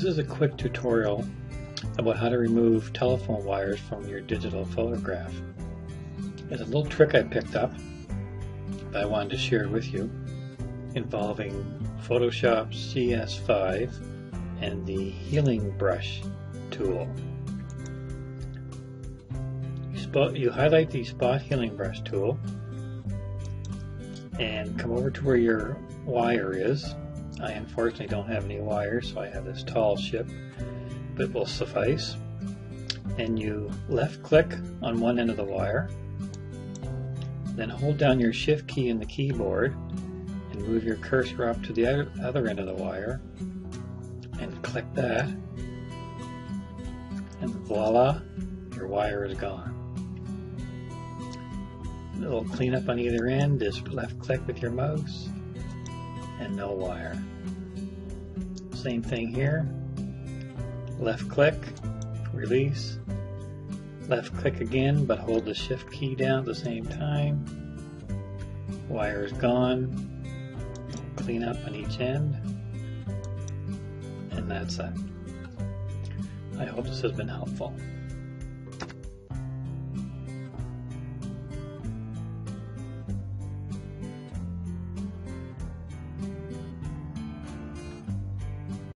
This is a quick tutorial about how to remove telephone wires from your digital photograph. It's a little trick I picked up that I wanted to share with you involving Photoshop CS5 and the healing brush tool. You highlight the spot healing brush tool and come over to where your wire is. I unfortunately don't have any wires, so I have this tall ship, but will suffice. And you left click on one end of the wire, then hold down your shift key in the keyboard and move your cursor up to the other end of the wire and click that. And voila, your wire is gone. Little cleanup on either end, just left click with your mouse and no wire. Same thing here. Left click, release. Left click again, but hold the shift key down at the same time. Wire is gone. Clean up on each end. And that's it. I hope this has been helpful.